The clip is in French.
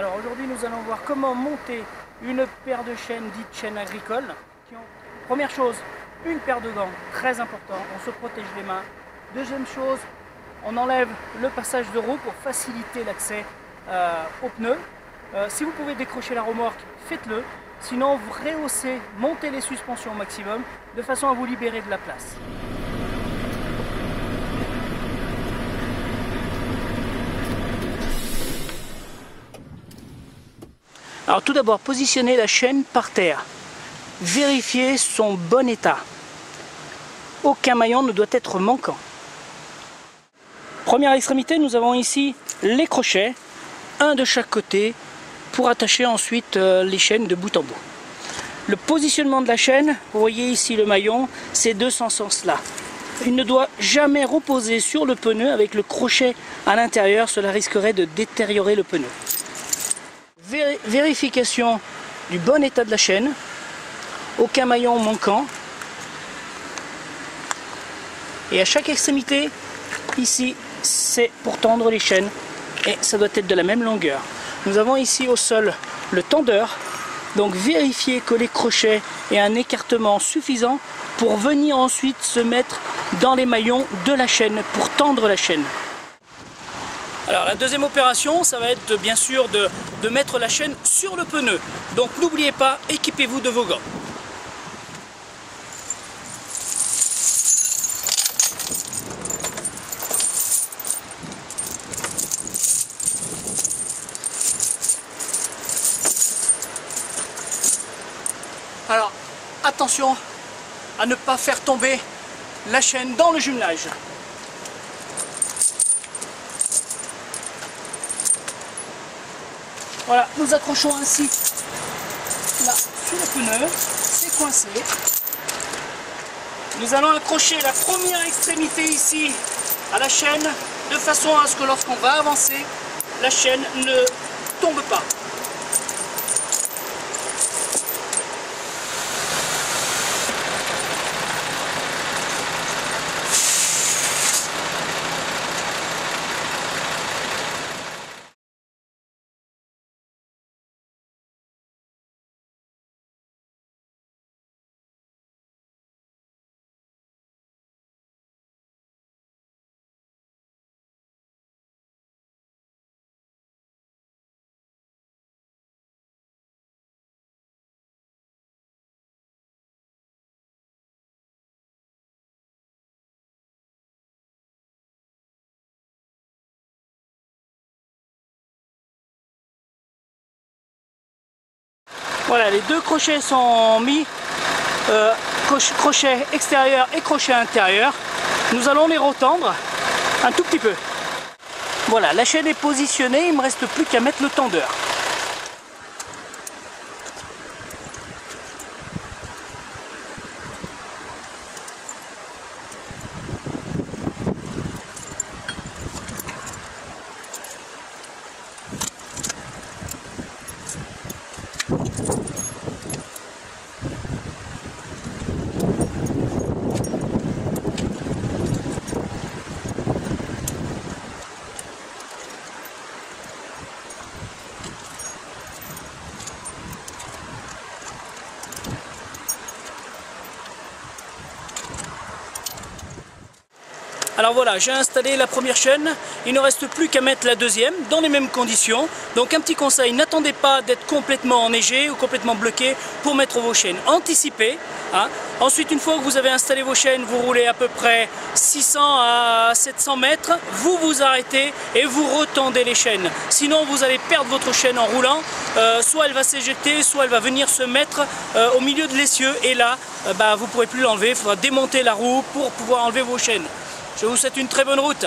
Alors aujourd'hui nous allons voir comment monter une paire de chaînes dites chaînes agricoles. Première chose, une paire de gants, très important, on se protège les mains. Deuxième chose, on enlève le passage de roue pour faciliter l'accès euh, aux pneus. Euh, si vous pouvez décrocher la remorque, faites-le. Sinon, vous rehaussez, montez les suspensions au maximum de façon à vous libérer de la place. Alors tout d'abord, positionnez la chaîne par terre. Vérifiez son bon état. Aucun maillon ne doit être manquant. Première extrémité, nous avons ici les crochets, un de chaque côté, pour attacher ensuite euh, les chaînes de bout en bout. Le positionnement de la chaîne, vous voyez ici le maillon, c'est de ce sens-là. Il ne doit jamais reposer sur le pneu avec le crochet à l'intérieur, cela risquerait de détériorer le pneu vérification du bon état de la chaîne, aucun maillon manquant. Et à chaque extrémité, ici, c'est pour tendre les chaînes et ça doit être de la même longueur. Nous avons ici au sol le tendeur, donc vérifiez que les crochets aient un écartement suffisant pour venir ensuite se mettre dans les maillons de la chaîne, pour tendre la chaîne. Alors la deuxième opération, ça va être bien sûr de, mettre la chaîne sur le pneu. Donc n'oubliez pas, équipez-vous de vos gants. Alors, attention à ne pas faire tomber la chaîne dans le jumelage. Voilà, nous accrochons ainsi là sur le pneu, c'est coincé. Nous allons accrocher la première extrémité ici à la chaîne de façon à ce que lorsqu'on va avancer, la chaîne ne tombe pas. Voilà, les deux crochets sont mis, euh, crochet extérieur et crochet intérieur. Nous allons les retendre un tout petit peu. Voilà, la chaîne est positionnée, il ne me reste plus qu'à mettre le tendeur. Alors voilà, j'ai installé la première chaîne, il ne reste plus qu'à mettre la deuxième dans les mêmes conditions. Donc un petit conseil, n'attendez pas d'être complètement enneigé ou complètement bloqué pour mettre vos chaînes. Anticipez. Hein. Ensuite, une fois que vous avez installé vos chaînes, vous roulez à peu près 600 à 700 mètres, vous vous arrêtez et vous retendez les chaînes. Sinon, vous allez perdre votre chaîne en roulant. Euh, soit elle va s'éjecter, soit elle va venir se mettre euh, au milieu de l'essieu et là, euh, bah, vous ne pourrez plus l'enlever. Il faudra démonter la roue pour pouvoir enlever vos chaînes. Je vous souhaite une très bonne route.